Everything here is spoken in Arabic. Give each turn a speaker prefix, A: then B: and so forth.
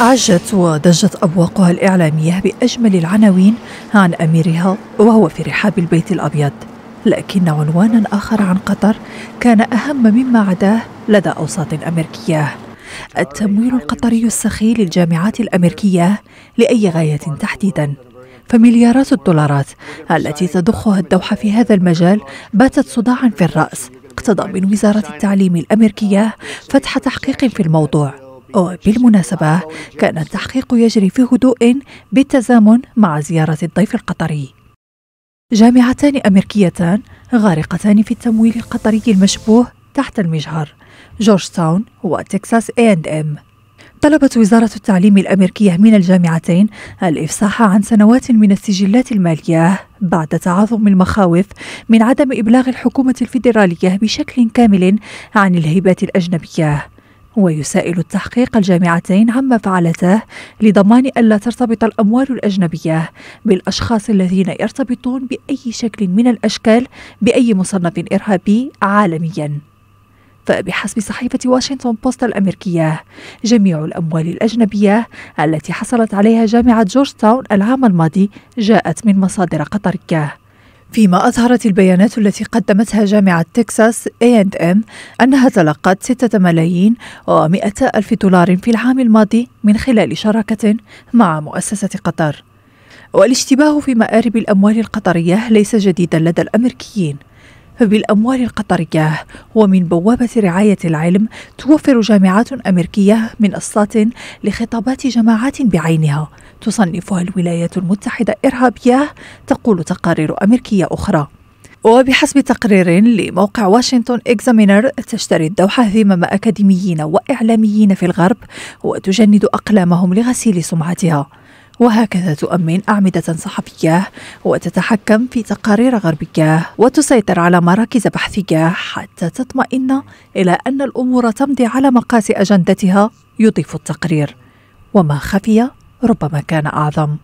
A: عجت وضجت أبواقها الإعلامية بأجمل العناوين عن أميرها وهو في رحاب البيت الأبيض. لكن عنوانا آخر عن قطر كان أهم مما عداه لدى أوساط أمريكية. التمويل القطري السخي للجامعات الأمريكية لأي غاية تحديداً. فمليارات الدولارات التي تضخها الدوحة في هذا المجال باتت صداعا في الرأس. اقتضى من وزارة التعليم الأمريكية فتح تحقيق في الموضوع. وبالمناسبة كان التحقيق يجري في هدوء بالتزامن مع زيارة الضيف القطري. جامعتان أمريكيتان غارقتان في التمويل القطري المشبوه تحت المجهر جورج تاون وتكساس اي اند ام طلبت وزارة التعليم الأمريكية من الجامعتين الإفصاح عن سنوات من السجلات المالية بعد تعاظم المخاوف من عدم إبلاغ الحكومة الفيدرالية بشكل كامل عن الهبات الأجنبية. ويسائل التحقيق الجامعتين عما فعلته لضمان ألا ترتبط الأموال الأجنبية بالأشخاص الذين يرتبطون بأي شكل من الأشكال بأي مصنف إرهابي عالمياً. فبحسب صحيفة واشنطن بوست الأمريكية جميع الأموال الأجنبية التي حصلت عليها جامعة جورج تاون العام الماضي جاءت من مصادر قطرية. فيما أظهرت البيانات التي قدمتها جامعة تكساس A&M أنها تلقت ستة ملايين ومئة ألف دولار في العام الماضي من خلال شراكة مع مؤسسة قطر. والاشتباه في مآرب الأموال القطرية ليس جديدا لدى الأمريكيين. فبالأموال القطرية. ومن بوابة رعاية العلم توفر جامعات أمريكية منصات لخطابات جماعات بعينها. تصنفها الولايات المتحدة إرهابية تقول تقارير أمريكية أخرى. وبحسب تقرير لموقع واشنطن إكزامينر تشتري الدوحة ذمم أكاديميين وإعلاميين في الغرب وتجند أقلامهم لغسيل سمعتها. وهكذا تؤمن أعمدة صحفية وتتحكم في تقارير غربية وتسيطر على مراكز بحثية حتى تطمئن إلى أن الأمور تمضي على مقاس أجندتها يضيف التقرير. وما خفي ربما كان أعظم.